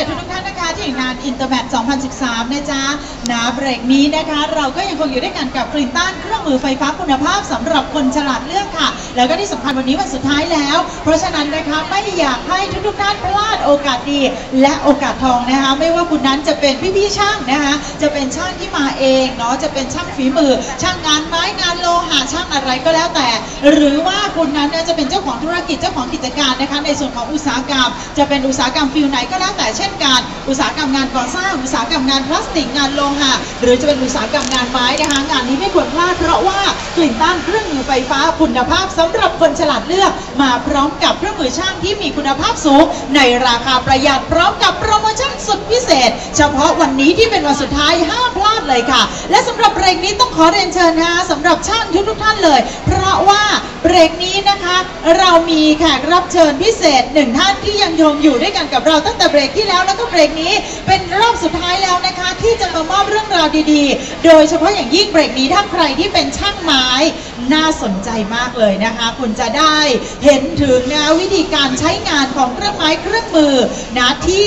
เกียรติทุกท่านนะคะที่งาน InterMach 2013 นะจ๊ะนะเบรกนี้นะคะ เราก็ยังคงอยู่ด้วยกันกับคลินตันเครื่องมือไฟฟ้าคุณภาพสำหรับคนฉลาดเลือกค่ะ แล้วก็ที่สำคัญวันนี้วันสุดท้ายแล้ว เพราะฉะนั้นนะคะไม่อยากให้ทุกๆท่านพลาดโอกาสดี และโอกาสทองนะคะ ไม่ว่าคุณนั้นจะเป็นพี่ๆช่างนะคะจะเป็นช่างที่มาเองเนาะจะเป็นช่างฝีมือ ช่างงานไม้งานโลหะช่างอะไรก็แล้วแต่ หรือว่าคุณนั้นจะเป็นเจ้าของธุรกิจเจ้าของกิจการนะคะ ในส่วนของอุตสาหกรรม จะเป็นอุตสาหกรรมฟิลไหนก็แล้วแต่เช่นกันอุตสาหกรรมงานก่อสร้างอุตสาหกรรมงานพลาสติกงานโลหะหรือจะเป็นอุตสาหกรรมงานไม้นะคะงานนี้ไม่ควรพลาดเพราะว่ากลิ่นต้านเครื่องมือไฟฟ้าคุณภาพสำหรับคนฉลาดเลือกมาพร้อมกับเครื่องมือช่างที่มีคุณภาพสูง ในราคาประหยัดพร้อมกับโปรโมชั่นสุดพิเศษ เฉพาะวันนี้ที่เป็นวันสุดท้ายห้ามพลาดเลยค่ะ และสำหรับเบรกนี้ต้องขอเรียนเชิญนะคะสำหรับช่างทุกทุกท่านเลย เพราะว่าเบรกนี้นะคะ เรามีแขกรับเชิญพิเศษหนึ่งท่านที่ยังคงอยู่ด้วยกันกับเราตั้งแต่เบรกที่แล้วแล้วก็เบรกนี้เป็นรอบสุดท้ายแล้วนะคะ ที่จะมามอบเรื่องราวดีๆ โดยเฉพาะอย่างยิ่งเบรกนี้ถ้าใครที่เป็นช่างไม้ น่าสนใจมากเลยนะคะ คุณจะได้เห็นถึงนะวิธีการใช้งานของเครื่องไม้เครื่องมือนะที่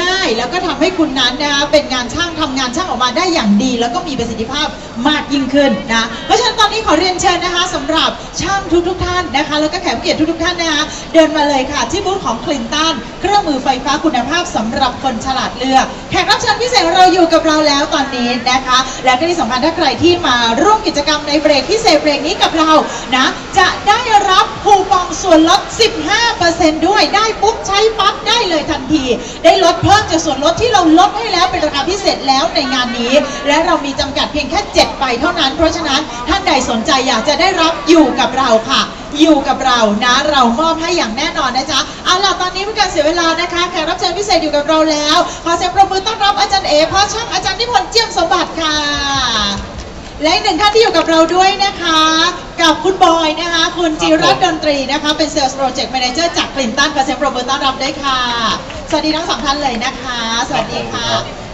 ง่ายแล้วก็ทำให้คุณนั้นนะคะเป็นงานช่างทำงานช่างออกมาได้อย่างดี แล้วก็มีประสิทธิภาพมากยิ่งขึ้นนะเพราะฉะนั้นตอนนี้ขอเรียนเชิญนะคะสำหรับช่างทุกๆท่านนะคะ แล้วก็แขกผู้เกียรติทุกๆท่านนะคะเดินมาเลยค่ะ ที่บูธของคลินตันเครื่องมือไฟฟ้าคุณภาพสำหรับคนฉลาดเลือกแขกรับเชิญพิเศษเราอยู่กับเราแล้วตอนนี้นะคะ และก็ที่สำคัญถ้าใครที่มาร่วมกิจกรรมในเบรกพิเศษเบรกนี้นี้กับเรานะ จะได้รับคูปองส่วนลด 15%ด้วย ได้ปุ๊บใช้ปั๊บได้เลยทันที ได้ลดเพิ่มจากส่วนลดที่เราลดให้แล้วเป็นราคาพิเศษแล้วในงานนี้ และเรามีจำกัดเพียงแค่ 7 ใบเท่านั้น เพราะฉะนั้นท่านใดสนใจอยากจะได้รับอยู่กับเราค่ะ อยู่กับเรานะ เรามอบให้อย่างแน่นอนนะจ๊ะเอาล่ะตอนนี้เพื่อการเสียเวลานะคะแขกรับเชิญพิเศษอยู่กับเราแล้ว ขอเสียงปรบมือต้อนรับอาจารย์เอพ่อช่างอาจารย์นิพนธ์เจียมสมบัติค่ะ และอีกหนึ่งท่านที่อยู่กับเราด้วยนะคะ กับคุณบอยนะคะ คุณจิรัตน์ดนตรีนะคะ เป็น Sales Project Manager จากกลิ่นตันขอเสียงปรบมือต้อนรับด้วยค่ะ สวัสดีทั้งสองท่านเลยนะคะ สวัสดีค่ะ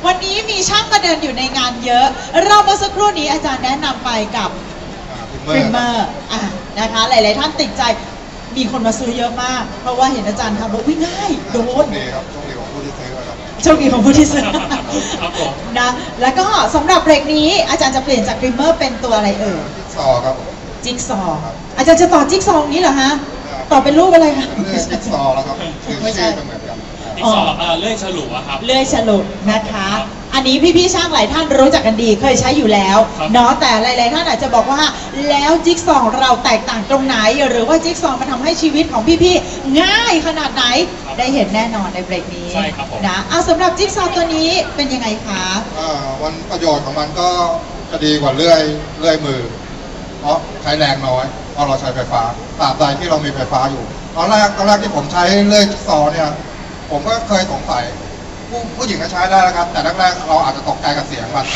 วันนี้มีช่างมาเดินอยู่ในงานเยอะ เราเมื่อสักครู่นี้อาจารย์แนะนำไปกับทริมเมอร์อะนะคะ หลาย ๆ ท่านติดใจ มีคนมาซื้อเยอะมาก เพราะว่าเห็นอาจารย์ทำแล้ววิ่งง่าย โดนดีครับโชคดีของผู้ที่ซื้อนะครับ โชคดีของผู้ที่ซื้อครับผม นะ แล้วก็สำหรับเบรกนี้อาจารย์จะเปลี่ยนจาก trimmer เป็นตัวอะไรเอ่ยจิ๊กซอว์ครับผม จิ๊กซอว์อาจารย์จะต่อจิ๊กซอว์นี้เหรอฮะ ต่อเป็นรูปอะไรคะเรื่องจิ๊กซอว์แล้วครับคือไม่ใช่ชื่อจะเหมือนกันอีกสองเอ่อเลื่อยฉลุอะครับ เลื่อยฉลุนะคะ อันนี้พี่ๆช่างหลายท่านรู้จักกันดีเคยใช้อยู่แล้วครับ เนาะแต่หลายๆท่านอาจจะบอกว่า แล้วจิ๊กซอว์ของเราแตกต่างตรงไหน หรือว่าจิ๊กซอว์มันทำให้ชีวิตของพี่ๆง่ายขนาดไหน ได้เห็นแน่นอนในเบรกนี้ใช่ครับผม นะเอาสำหรับจิ๊กซอว์ตัวนี้เป็นยังไงคะอ่าวันประโยชน์ของมันก็จะดีกว่าเลื่อยเลื่อยมือ เพราะใช้แรงน้อยเพราะเราใช้ไฟฟ้าตราบใดที่เรามีไฟฟ้าอยู่ตอนแรกตอนแรกที่ผมใช้เลื่อยจิ๊กซอว์เนี่ย ผมก็เคยสงสัยผู้ผู้หญิงก็ใช้ได้นะครับ แต่แรกๆเราอาจจะตกใจกับเสียงมัน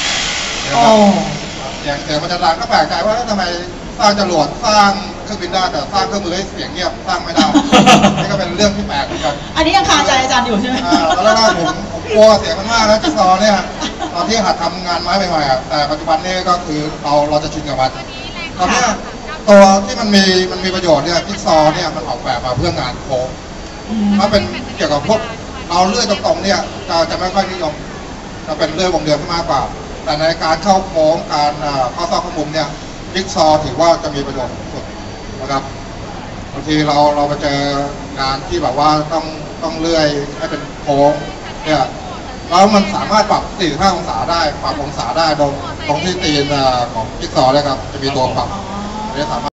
เดี๋ยวอ๋อแบบเสียงเสียงมันจะดังก็แปลกใจว่าเอ๊ะทำไม สร้างจรวดสร้างเครื่องบินได้แต่สร้างเครื่องมือให้เสียงเงียบสร้างไม่ได้ นี่ก็เป็นเรื่องที่แปลกเหมือนกันอันนี้ยังคาใจอาจารย์อยู่ใช่ไหม อ่าตอนแรกๆผมผมกลัวเสียงมันมากนะจิ๊กซอว์เนี่ยตอนที่หัดทำงานไม้ใหม่ๆอะแต่ปัจจุบันนี้ก็คือเราเราจะชินกับมันตอนเนี้ยตัวที่มันมีมันมีประโยชน์เนี่ยจิ๊กซอว์เนี่ยมันออกแบบมาเพื่องานโค้งอืมถ้าเป็นเกี่ยวกับพวกเราเลื่อยตรงๆเนี่ยจะจะไม่ค่อยนิยมจะเป็นเลื่อยวงเดียวมากกว่า แต่ในการเข้าโค้งการอ่าเข้าซอกเข้ามุมเนี่ย จิ๊กซอว์ถือว่าจะมีประโยชน์สูงสุดนะครับบางทีเราเราไปเจองานที่แบบว่าต้องต้องเลื่อยให้เป็นโค้งเนี่ยแล้วมันสามารถปรับ 45 องศาได้ ปรับองศาได้ตรงตรงที่ตีนอ่าของจิ๊กซอว์เลยครับ จะมีตัวปรับอ๋อจะสามารถ